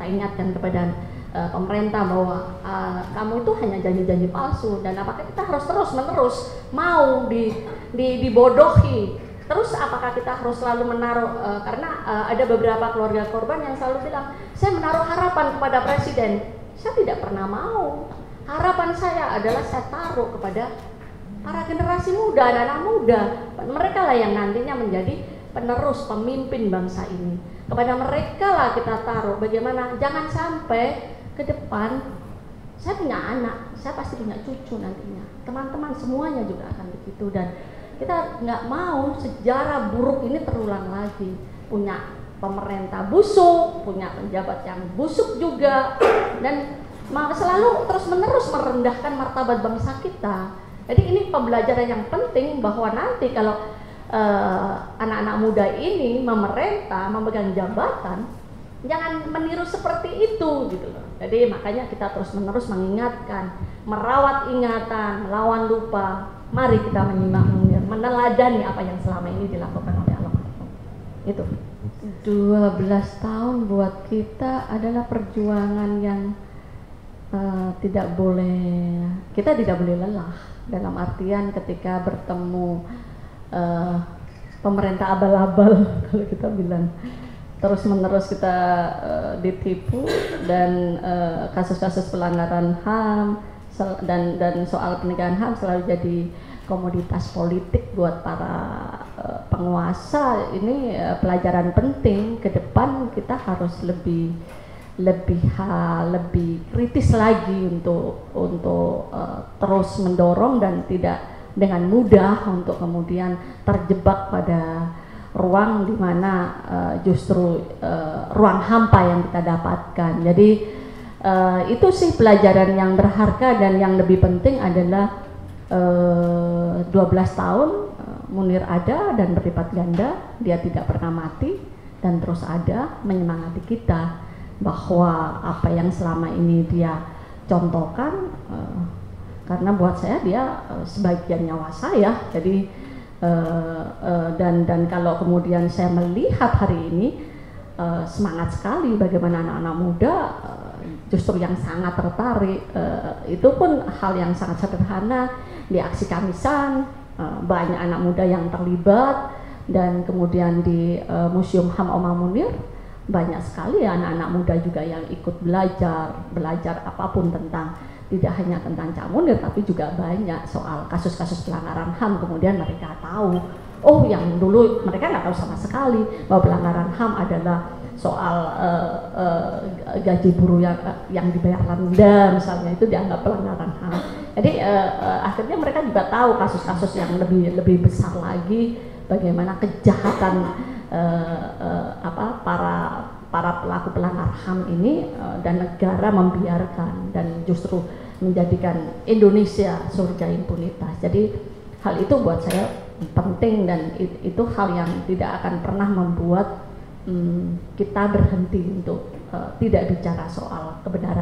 kita ingatkan kepada uh, pemerintah bahwa uh, kamu itu hanya janji-janji palsu dan apakah kita harus terus menerus mau di, di dibodohi? Terus apakah kita harus selalu menaruh uh, karena uh, ada beberapa keluarga korban yang selalu bilang saya menaruh harapan kepada presiden. Saya tidak pernah mau. Harapan saya adalah saya taruh kepada para generasi muda anak-anak muda. Mereka lah yang nantinya menjadi penerus pemimpin bangsa ini. Kepada mereka lah kita taruh. Bagaimana? Jangan sampai ke depan saya punya anak saya pasti punya cucu nantinya. Teman-teman semuanya juga akan begitu. Dan kita nggak mau sejarah buruk ini terulang lagi. Punya pemerintah busuk punya penjabat yang busuk juga. Dan selalu terus menerus merendahkan martabat bangsa kita. Jadi ini pembelajaran yang penting bahwa nanti kalau anak-anak uh, muda ini memerintah, memegang jabatan, jangan meniru seperti itu gitu loh. Jadi makanya kita terus menerus mengingatkan, merawat ingatan, melawan lupa. Mari kita menyimak meneladani apa yang selama ini dilakukan oleh Allah. Itu. 12 tahun buat kita adalah perjuangan yang uh, tidak boleh kita tidak boleh lelah dalam artian ketika bertemu uh, pemerintah abal-abal kalau kita bilang. Terus menerus kita uh, ditipu dan eh, kasus-kasus uh, pelanggaran HAM dan dan soal penegakan HAM selalu jadi komoditas politik buat para uh, penguasa. Ini uh, pelajaran penting ke depan kita harus lebih lebih ha, lebih kritis lagi untuk untuk uh, terus mendorong dan tidak dengan mudah untuk kemudian terjebak pada ruang di mana uh, justru uh, ruang hampa yang kita dapatkan. Jadi uh, itu sih pelajaran yang berharga dan yang lebih penting adalah uh, 12 tahun uh, Munir ada dan berlipat ganda, dia tidak pernah mati dan terus ada menyemangati kita bahwa apa yang selama ini dia contohkan uh, karena buat saya dia uh, sebagian nyawa saya. Jadi uh, uh, dan dan kalau kemudian saya melihat hari ini uh, semangat sekali bagaimana anak-anak muda uh, justru yang sangat tertarik uh, itu pun hal yang sangat sederhana. Di aksi kamisan uh, banyak anak muda yang terlibat dan kemudian di uh, Museum Ham Omah Munir banyak sekali anak-anak muda juga yang ikut belajar belajar apa pun tentang tidak hanya tentang Cak Munir tapi juga banyak soal kasus-kasus pelanggaran HAM kemudian mereka tahu oh yang dulu mereka nggak tahu sama sekali bahwa pelanggaran HAM adalah soal uh, uh, gaji buruh yang yang dibayar rendah misalnya. Itu dianggap pelanggaran HAM jadi uh, uh, akhirnya mereka juga tahu kasus-kasus yang lebih lebih besar lagi bagaimana kejahatan uh, uh, apa para para pelaku pelanggar HAM ini uh, dan negara membiarkan dan justru menjadikan Indonesia surga impunitas. Jadi hal itu buat saya penting dan itu hal yang tidak akan pernah membuat um, kita berhenti untuk uh, tidak bicara soal kebenaran.